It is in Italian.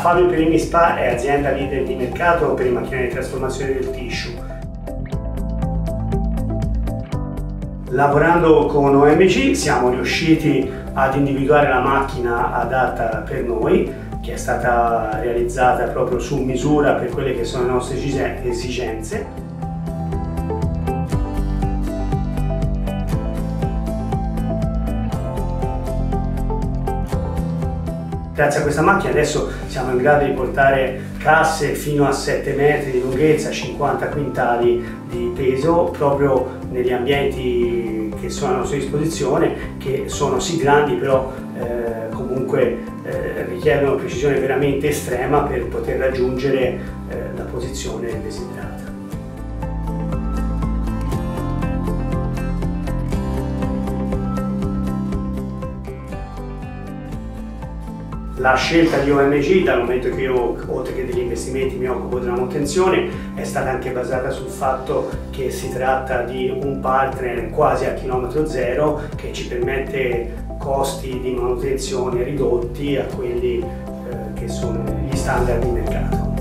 Fabio Primi Spa è azienda leader di mercato per i macchinari di trasformazione del tissue. Lavorando con OMG siamo riusciti ad individuare la macchina adatta per noi che è stata realizzata proprio su misura per quelle che sono le nostre esigenze Grazie a questa macchina adesso siamo in grado di portare casse fino a 7 metri di lunghezza, 50 quintali di peso proprio negli ambienti che sono a nostra disposizione che sono sì grandi però eh, comunque eh, richiedono precisione veramente estrema per poter raggiungere eh, la posizione desiderata. La scelta di OMG, dal momento che io, oltre che degli investimenti, mi occupo della manutenzione, è stata anche basata sul fatto che si tratta di un partner quasi a chilometro zero che ci permette costi di manutenzione ridotti a quelli eh, che sono gli standard di mercato.